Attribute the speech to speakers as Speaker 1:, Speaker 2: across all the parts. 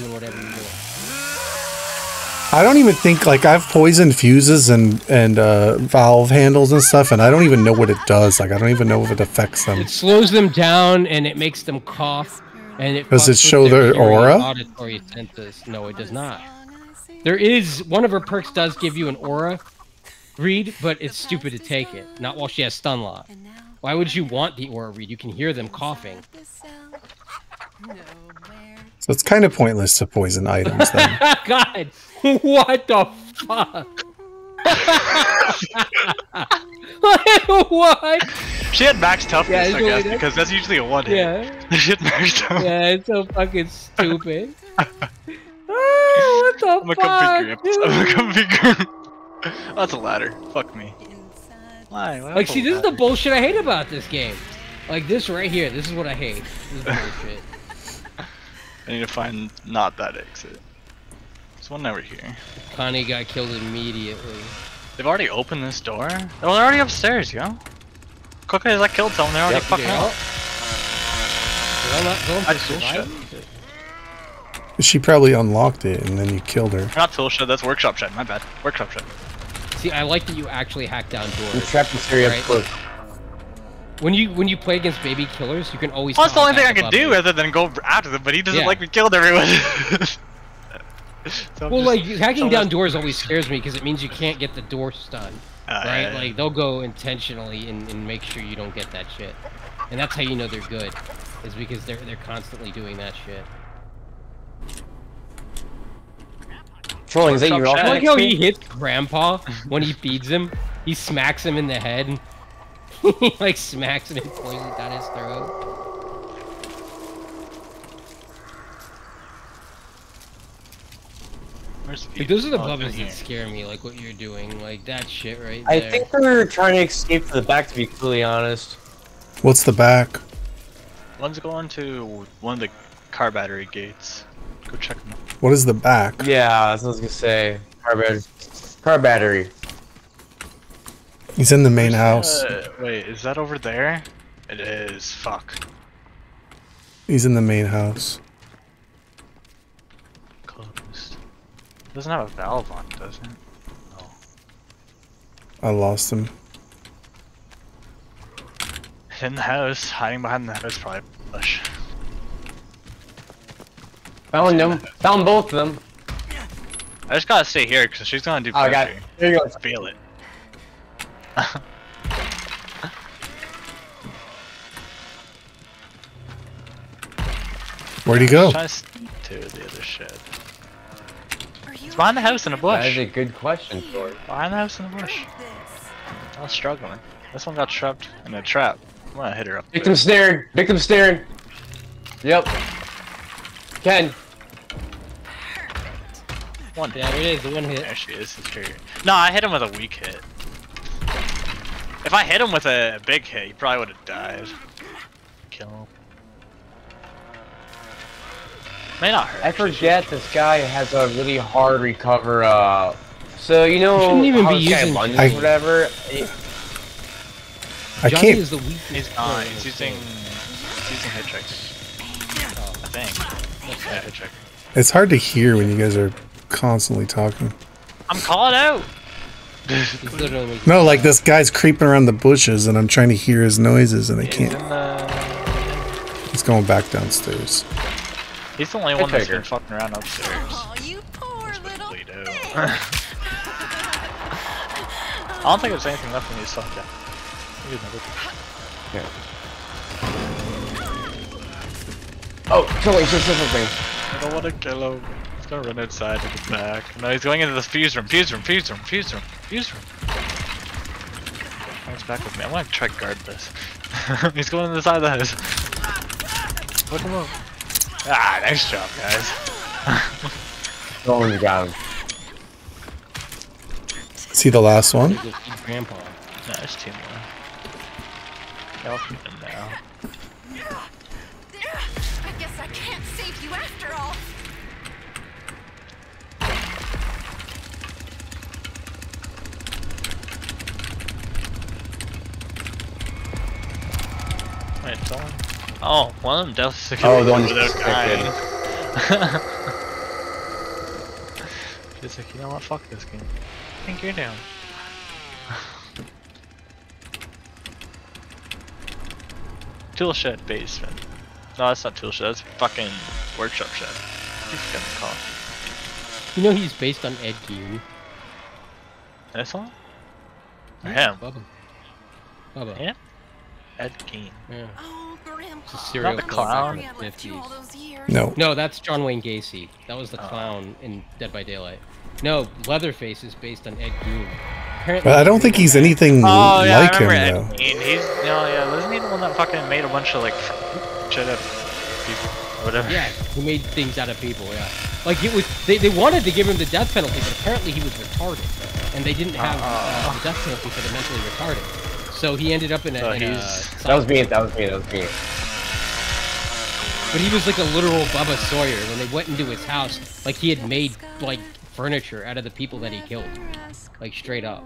Speaker 1: doing whatever you're doing.
Speaker 2: I don't even think like I've poisoned fuses and and uh, valve handles and stuff, and I don't even know what it does. Like I don't even know if it affects them.
Speaker 1: It slows them down and it makes them cough. And it
Speaker 2: Does it show
Speaker 1: their
Speaker 2: their aura?
Speaker 1: Auditory senses. No, it does not. There is one of her perks does give you an aura read, but it's stupid to take it. Not while she has stun lock. Why would you want the aura read? You can hear them coughing.
Speaker 2: So it's kind of pointless to poison items then.
Speaker 1: God, what the fuck? what?
Speaker 3: She had max toughness,
Speaker 1: Yeah,
Speaker 3: I guess,
Speaker 1: nice.
Speaker 3: because that's usually a one hit.
Speaker 1: Yeah.
Speaker 3: she had max toughness.
Speaker 1: Yeah, it's so fucking stupid. oh, what the
Speaker 3: I'm gonna come pick you
Speaker 1: fuck?
Speaker 3: up. I'm gonna come pick you up. That's a ladder. Fuck me. Why? Why
Speaker 1: Like, see,
Speaker 3: a
Speaker 1: this is the bullshit I hate about this game. Like this right here. This is what I hate. This is bullshit.
Speaker 3: I need to find not that exit. There's one over here.
Speaker 1: Connie got killed immediately.
Speaker 3: They've already opened this door? Oh, they're already upstairs, yo. Quickly as I killed someone, they're already
Speaker 1: Yep,
Speaker 3: fucking
Speaker 1: yeah.
Speaker 3: out.
Speaker 1: Did I not going
Speaker 3: I
Speaker 1: for
Speaker 3: tool
Speaker 1: survival?
Speaker 2: She probably unlocked it and then you killed her.
Speaker 3: Not tool shed, that's workshop shed, my bad. Workshop shed.
Speaker 1: See, I like that you actually hack down
Speaker 4: You
Speaker 1: doors.
Speaker 4: trapped this area
Speaker 1: Right.
Speaker 4: close.
Speaker 1: When you when you play against baby killers, you can always.
Speaker 3: Well, that's the only thing I can do
Speaker 1: you.
Speaker 3: other than go after them, but he doesn't
Speaker 1: Yeah.
Speaker 3: like me killed everyone. So
Speaker 1: Well,
Speaker 3: just-
Speaker 1: like hacking down
Speaker 3: else-
Speaker 1: doors always scares me because it means you can't get the door stun,
Speaker 3: Uh,
Speaker 1: right?
Speaker 3: yeah,
Speaker 1: Like they'll go intentionally and, and make sure you don't get that shit, and that's how you know they're good, is because they're they're constantly doing that shit.
Speaker 4: Trolling, is that your
Speaker 3: Workshop
Speaker 1: I like how he hits Grandpa when he feeds him. He smacks him in the head. He like smacks him and poisons down his throat. Like those are the
Speaker 3: Oh, it's in
Speaker 1: buttons
Speaker 3: here.
Speaker 1: that scare me, like what you're doing, like that shit right
Speaker 4: I
Speaker 1: there.
Speaker 4: think they're trying to escape to the back, to be completely honest.
Speaker 2: What's the back?
Speaker 3: One's going to one of the car battery gates. Go check them.
Speaker 2: What is the back?
Speaker 4: Yeah, that's what I was gonna say. Car battery. Car battery.
Speaker 2: He's in the main house.
Speaker 3: Uh, wait, is that over there? It is. Fuck.
Speaker 2: He's in the main house.
Speaker 3: Closed. Doesn't have a valve on, it, does it? No.
Speaker 2: I lost him.
Speaker 3: In the house, hiding behind the house, probably bush.
Speaker 4: Found them. Found both of them.
Speaker 3: I just gotta stay here because she's gonna do
Speaker 4: Oh, I got
Speaker 3: pressure.
Speaker 4: There you go.
Speaker 3: Feel it.
Speaker 2: Where'd he go?
Speaker 3: Try to sneak the other shed. It's behind the house in a bush.
Speaker 4: That is a good question, Thor.
Speaker 3: Behind the house in the bush. I was struggling. This one got trapped in a trap. I'm gonna hit her up.
Speaker 4: Victim snared. Victim snared. Yep. Ken.
Speaker 3: One
Speaker 1: There it is, the one hit.
Speaker 3: There she is. It's her. No, I hit him with a weak hit. If I hit him with a big hit, he probably would have died. Kill him. May not hurt.
Speaker 4: I forget this guy has a really hard recover. Uh, so you know
Speaker 1: shouldn't even be
Speaker 4: this guy
Speaker 1: using-
Speaker 4: lunges
Speaker 2: I-
Speaker 4: or whatever. It-
Speaker 2: I
Speaker 1: Johnny
Speaker 2: can't.
Speaker 1: is the weakest
Speaker 3: He's
Speaker 1: player
Speaker 3: gone. He's
Speaker 1: this
Speaker 3: using.
Speaker 1: game.
Speaker 3: He's using hit check. I think. Yeah, hit check.
Speaker 2: It's hard to hear when you guys are constantly talking.
Speaker 3: I'm calling out.
Speaker 1: He's literally making
Speaker 2: No, like this guy's creeping around the bushes and I'm trying to hear his noises and I can't. He's going back downstairs.
Speaker 3: He's the only one that's been fucking around upstairs.
Speaker 5: Oh, you poor little thing.
Speaker 3: I don't think there's anything left in these stuff yet. Maybe another-
Speaker 4: Oh, trolling, just something.
Speaker 3: I don't want to kill him. He's gonna run outside to the back. No, he's going into the fuse room. Fuse room. Fuse room. Fuse room. Fuse room. He's back with me. I want to try to guard this. he's going to the side of the house. Look him up. Ah, nice job, guys.
Speaker 4: Trolling got him.
Speaker 2: See the last one?
Speaker 1: Grandpa.
Speaker 3: No, there's two more. Yeah, I'll keep them now. Someone. Oh, one of them death
Speaker 4: Oh, the one
Speaker 3: without
Speaker 4: that's
Speaker 3: dying. He's like, you know what? Fuck this game. I think you're down. Tool shed basement. No, that's not tool shed. That's fucking workshop shed. He's gonna call.
Speaker 1: You know he's based on Ed Gein.
Speaker 3: This one? Or him?
Speaker 1: Bubba. Bubba.
Speaker 3: Him? Ed Gein.
Speaker 1: Yeah.
Speaker 5: Oh, Grandpa.
Speaker 1: It's a serial
Speaker 3: the clown?
Speaker 1: the
Speaker 5: left you all
Speaker 1: 50s.
Speaker 2: No.
Speaker 1: No, that's John Wayne Gacy. That was the
Speaker 3: Oh.
Speaker 1: clown in Dead by Daylight. No, Leatherface is based on Ed Gein. Apparently,
Speaker 2: But I don't think he's anything
Speaker 3: Oh yeah,
Speaker 2: like
Speaker 3: I
Speaker 2: him
Speaker 3: remember
Speaker 2: though.
Speaker 3: Gein. He's no, yeah, wasn't he the one that fucking made a bunch of like shit up people, whatever?
Speaker 1: Yeah, he made things out of people. Yeah, like it was. They, they wanted to give him the death penalty, but apparently he was retarded, and they didn't have uh, the death penalty for the mentally retarded. So he ended up in a.
Speaker 3: So
Speaker 1: in a
Speaker 4: That was me. That was me. That was me.
Speaker 1: But he was like a literal Bubba Sawyer when they went into his house. Like he had made like furniture out of the people that he killed, like straight up.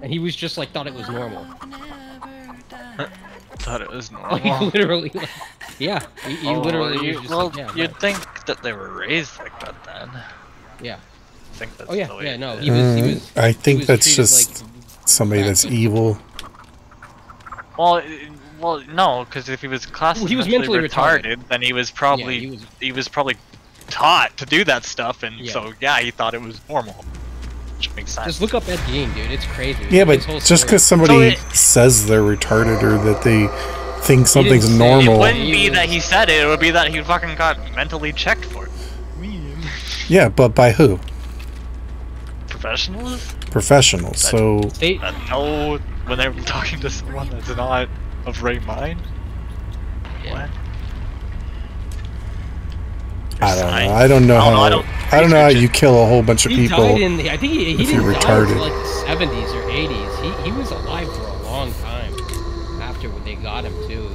Speaker 1: And he was just like thought it was normal.
Speaker 3: Thought it was normal.
Speaker 1: Like literally, like, yeah, he, he
Speaker 3: Oh,
Speaker 1: literally
Speaker 3: well, you,
Speaker 1: was just
Speaker 3: well,
Speaker 1: like, yeah,
Speaker 3: you'd
Speaker 1: but-
Speaker 3: think that they were raised like that then.
Speaker 1: yeah.
Speaker 3: I think that's
Speaker 1: Oh yeah,
Speaker 3: the way
Speaker 1: yeah, no, he was, he
Speaker 2: Mm,
Speaker 1: was.
Speaker 2: I
Speaker 1: he
Speaker 2: think
Speaker 1: was
Speaker 2: that's just
Speaker 1: like-
Speaker 2: somebody that's evil.
Speaker 3: Well, uh, well, no, because if he was classically
Speaker 1: Well, he was
Speaker 3: mentally
Speaker 1: mentally
Speaker 3: retarded,
Speaker 1: retarded.
Speaker 3: then he was probably
Speaker 1: he
Speaker 3: he
Speaker 1: was-
Speaker 3: was, probably taught to do that stuff, and
Speaker 1: Yeah.
Speaker 3: so yeah, he thought it was normal, which makes sense.
Speaker 1: Just look up Ed Gein, dude. It's crazy.
Speaker 2: Yeah, but just because somebody
Speaker 3: So it-
Speaker 2: says they're retarded or that they think something's
Speaker 1: normal,
Speaker 3: it wouldn't be that he said it; it would be that he fucking got mentally checked for it.
Speaker 2: yeah, but by who?
Speaker 3: Professionals
Speaker 2: Professionals. So
Speaker 1: They,
Speaker 3: that know when they're talking to someone that's not of right mind. What?
Speaker 2: I don't know. I don't know
Speaker 3: I don't know,
Speaker 2: how.
Speaker 3: I
Speaker 2: I
Speaker 3: don't
Speaker 2: don't, know how you kill a whole bunch of
Speaker 1: he
Speaker 2: people.
Speaker 1: died in. the, I think he, he
Speaker 2: if
Speaker 1: didn't
Speaker 2: you're
Speaker 1: die
Speaker 2: retarded.
Speaker 1: until like the 70s or 80s. He he was alive for a long time after they got him too.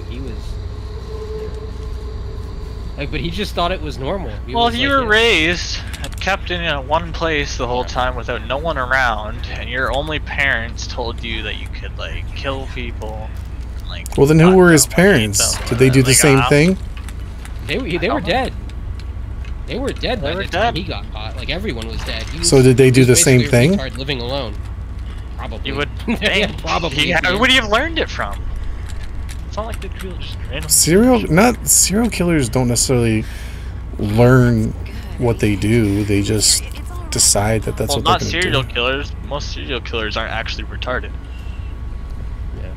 Speaker 1: He was. Like, but he just thought it was normal. He
Speaker 3: Well,
Speaker 1: was
Speaker 3: if you
Speaker 1: like,
Speaker 3: were raised and kept in uh, one place the whole
Speaker 1: Yeah.
Speaker 3: time without no one around, and your only parents told you that you could like kill people, and, like
Speaker 2: well, then who were his
Speaker 3: them and eat
Speaker 2: parents? Did they do the
Speaker 3: like,
Speaker 2: same thing?
Speaker 1: They were they were dead. They were dead
Speaker 3: They
Speaker 1: by
Speaker 3: were
Speaker 1: the time
Speaker 3: dead.
Speaker 1: he got caught. Like everyone was dead. Was,
Speaker 2: So did they do the same
Speaker 1: basically a
Speaker 2: thing?
Speaker 1: living alone. Probably.
Speaker 3: You would
Speaker 1: yeah, probably.
Speaker 3: Yeah,
Speaker 1: yeah.
Speaker 3: where would he have learned it from? It's not like they do just random.
Speaker 2: Serial not serial killers don't necessarily learn what they do. They just decide that that's
Speaker 3: well,
Speaker 2: what
Speaker 3: not
Speaker 2: they're
Speaker 3: serial
Speaker 2: gonna do.
Speaker 3: killers. Most serial killers aren't actually retarded. Yeah.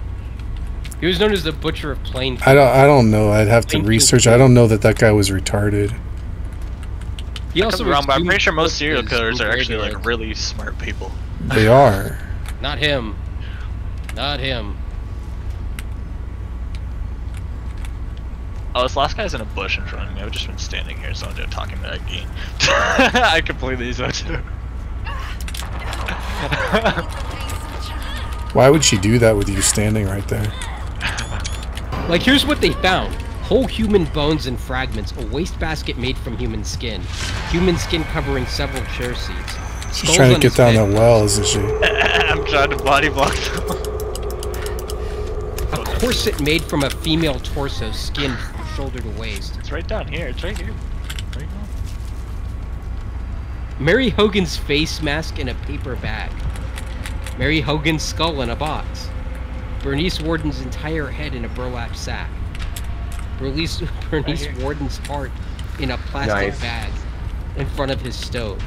Speaker 1: He was known as the butcher of plain.
Speaker 2: I don't. I don't know. I'd have to
Speaker 1: Thank you.
Speaker 2: research. I don't know that that guy was retarded.
Speaker 1: He
Speaker 3: I could
Speaker 1: also
Speaker 3: be wrong, but I'm pretty sure most serial killers are actually like really smart people.
Speaker 2: They are.
Speaker 1: Not him. Not him.
Speaker 3: Oh, this last guy's in a bush in front of me. I've just been standing here, so I'm just talking to that game. I completely so too.
Speaker 2: Why would she do that with you standing right there?
Speaker 1: Like, here's what they found. Whole human bones and fragments, a wastebasket made from human skin, human skin covering several chair seats.
Speaker 2: She's trying to get down
Speaker 1: head,
Speaker 2: that well, isn't she?
Speaker 3: I'm trying to body block them.
Speaker 1: A corset made from a female torso, skin from shoulder to waist.
Speaker 3: It's right down here. It's right here. Right now.
Speaker 1: Mary Hogan's face mask in a paper bag. Mary Hogan's skull in a box. Bernice Warden's entire head in a burlap sack. Bernice, Bernice
Speaker 3: here.
Speaker 1: Warden's heart in a plastic
Speaker 4: Nice.
Speaker 1: bag in front of his stove.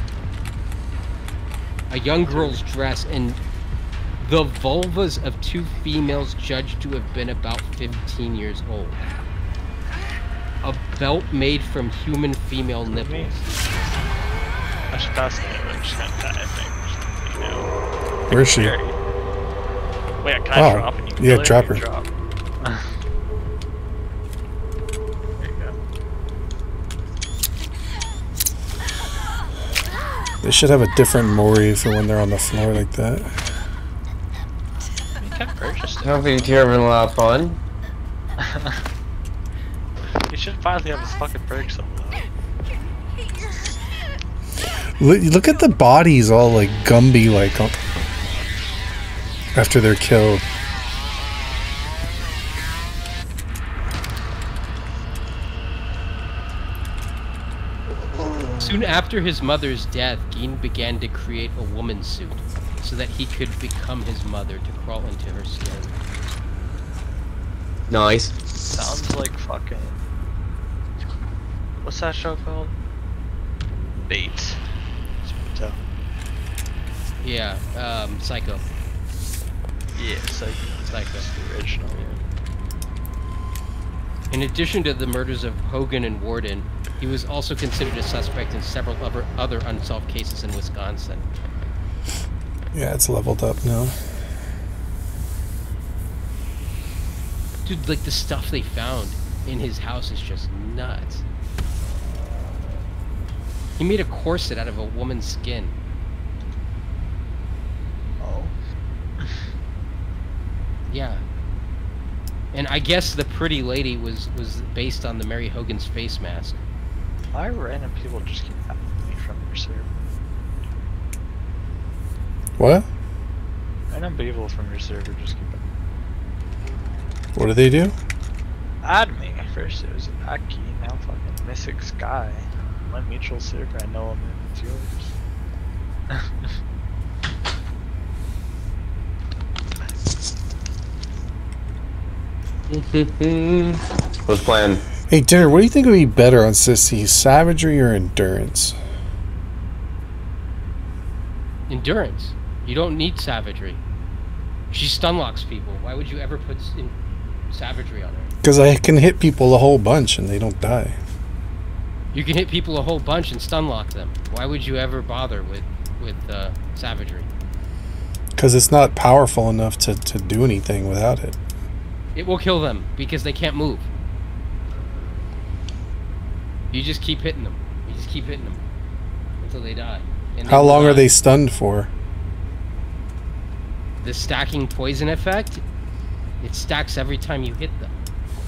Speaker 1: A young girl's dress and the vulvas of two females judged to have been about 15 years old. A belt made from human female nipples.
Speaker 3: I should pass the image. Then I think. You know.
Speaker 2: Where is she?
Speaker 3: Wait, can I
Speaker 2: Oh,
Speaker 3: drop and you can
Speaker 2: yeah,
Speaker 3: kill
Speaker 2: drop her.
Speaker 3: Drop. there you go.
Speaker 2: They should have a different Mori for when they're on the floor like that.
Speaker 3: You can purchase it.
Speaker 4: Hopefully you're having a lot of fun.
Speaker 3: You should finally have his fucking perks up though.
Speaker 2: Look, look at the bodies all like Gumby like uh, after they're killed.
Speaker 1: Soon after his mother's death, Gein began to create a woman suit so that he could become his mother to crawl into her skin.
Speaker 6: Nice.
Speaker 3: Sounds like fucking. What's that show called? Bates. So,
Speaker 1: Yeah, um, Psycho.
Speaker 3: yeah, it's like
Speaker 1: Psycho.
Speaker 3: the original. Yeah.
Speaker 1: In addition to the murders of Hogan and Warden, he was also considered a suspect in several other, other unsolved cases in Wisconsin.
Speaker 2: Yeah, it's leveled up now.
Speaker 1: Dude, like the stuff they found in his house is just nuts. He made a corset out of a woman's skin.
Speaker 3: Oh.
Speaker 1: Yeah. And I guess the pretty lady was was based on the Mary Hogan's face mask.
Speaker 3: Why random people just keep having me from your server?
Speaker 2: What?
Speaker 3: Random people from your server just keep
Speaker 2: What do they do?
Speaker 3: add me. First it was Aki, now fucking Mystic Sky. My mutual server, I know him, it's yours.
Speaker 6: What's playing?
Speaker 2: Hey, Dinner, what do you think would be better on Sissy, savagery or endurance?
Speaker 1: Endurance. You don't need savagery. She stunlocks people. Why would you ever put in savagery on her?
Speaker 2: Because I can hit people a whole bunch and they don't die.
Speaker 1: You can hit people a whole bunch and stun lock them. Why would you ever bother with with uh, savagery?
Speaker 2: Because it's not powerful enough to, to do anything without it.
Speaker 1: It will kill them because they can't move. You just keep hitting them. You just keep hitting them until they die. And they
Speaker 2: How long are they stunned for?
Speaker 1: The stacking poison effect. It stacks every time you hit them.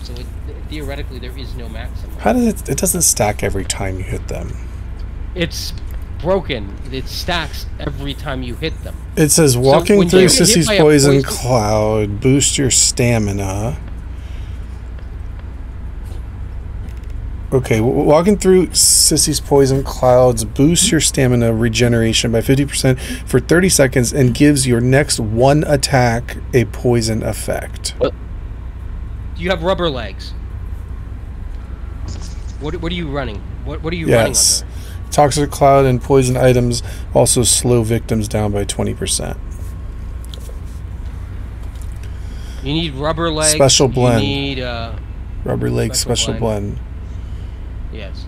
Speaker 1: So it, theoretically, there is no maximum.
Speaker 2: How does it? It doesn't stack every time you hit them.
Speaker 1: It's broken. It stacks every time you hit them.
Speaker 2: It says walking
Speaker 1: when
Speaker 2: through
Speaker 1: you get hit
Speaker 2: Sissy's poison
Speaker 1: poison-
Speaker 2: cloud boost your stamina. Okay, walking through Sissy's poison clouds boosts your stamina regeneration by 50% for 30 seconds and gives your next one attack a poison effect.
Speaker 1: You have rubber legs. What, what are you running? What, what are you running
Speaker 2: Yes.
Speaker 1: under?
Speaker 2: Toxic cloud and poison items also slow victims down by 20%.
Speaker 1: You need rubber legs.
Speaker 2: Special blend.
Speaker 1: You need, uh,
Speaker 2: Rubber leg
Speaker 1: Special
Speaker 2: special
Speaker 1: blend.
Speaker 2: blend.
Speaker 1: yes.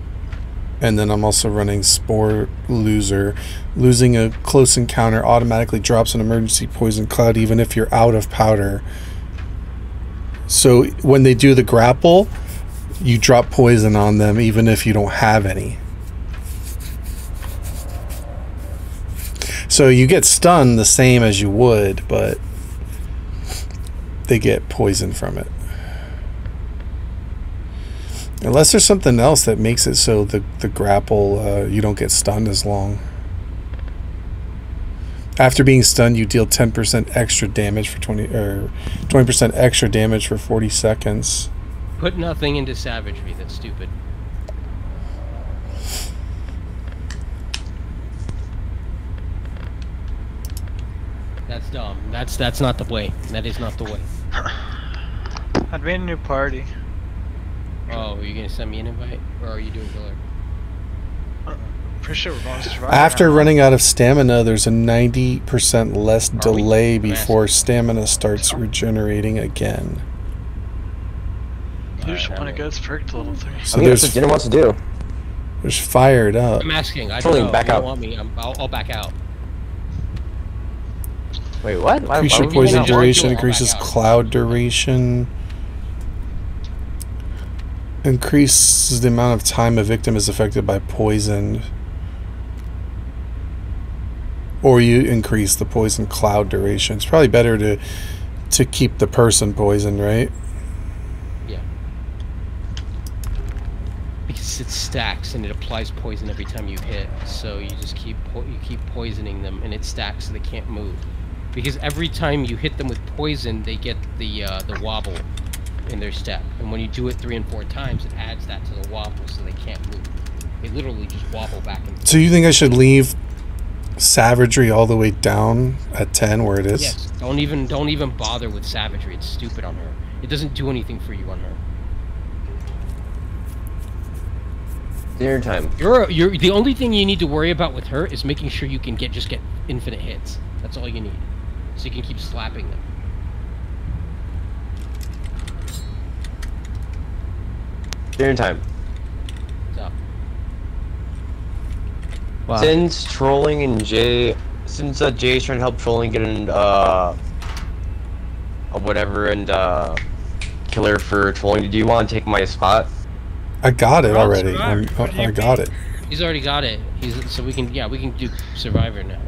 Speaker 2: And then I'm also running Spore Loser. Losing a close encounter automatically drops an emergency poison cloud even if you're out of powder. So when they do the grapple, you drop poison on them even if you don't have any. So you get stunned the same as you would, but they get poison from it. Unless there's something else that makes it so the, the grapple, uh, you don't get stunned as long. After being stunned, you deal 10% extra damage for 20 or 20% extra damage for 40 seconds.
Speaker 1: Put nothing into savagery. That's stupid. That's dumb. That's that's not the way. That is not the way.
Speaker 3: I'd made a new party.
Speaker 1: Oh, are you gonna send me an invite, or are you doing killer?
Speaker 3: Pretty sure we're going to survive.
Speaker 2: After
Speaker 3: now.
Speaker 2: running out of stamina, there's a 90% less
Speaker 1: Are
Speaker 2: delay before
Speaker 1: asking.
Speaker 2: stamina starts regenerating again.
Speaker 3: You just
Speaker 1: Alright,
Speaker 3: want to
Speaker 1: I'm
Speaker 3: go to perk to level 3.
Speaker 2: So
Speaker 6: I think that's what
Speaker 2: there's
Speaker 6: Jenna wants to do.
Speaker 2: there's fired up.
Speaker 1: I'm asking. I
Speaker 6: Totally
Speaker 1: don't know.
Speaker 6: back
Speaker 1: you don't
Speaker 6: out.
Speaker 1: want me? I'm, I'll, I'll back out.
Speaker 6: Wait, what? Why,
Speaker 2: Increase
Speaker 6: why
Speaker 2: your
Speaker 6: would you
Speaker 2: poison duration,
Speaker 1: to? I'll back
Speaker 2: increases cloud duration. Increases the amount of time a victim is affected by poison. Or you increase the poison cloud duration. It's probably better to to keep the person poisoned, right?
Speaker 1: Yeah. Because it stacks and it applies poison every time you hit, so you just keep po- you keep poisoning them, and it stacks so they can't move. Because every time you hit them with poison, they get the uh, the wobble in their step, and when you do it three and four times, it adds that to the wobble, so they can't move. They literally just wobble back and forth.
Speaker 2: So you think I should leave savagery all the way down at 10 where it is?
Speaker 1: Yes. Don't even don't even bother with savagery. It's stupid on her. It doesn't do anything for you on her.
Speaker 4: Dinner time.
Speaker 1: You're you're the only thing you need to worry about with her is making sure you can get just get infinite hits. That's all you need. So you can keep slapping them.
Speaker 4: Dinner time.
Speaker 1: So
Speaker 7: Wow.
Speaker 4: Since trolling and Jay, since uh, Jay's trying to help trolling get in, uh, whatever, and uh, killer for trolling, do you want to take my spot?
Speaker 2: I got it already. I'm,
Speaker 8: what do
Speaker 2: I got it.
Speaker 1: he's already got it. He's so we can yeah we can do survivor now.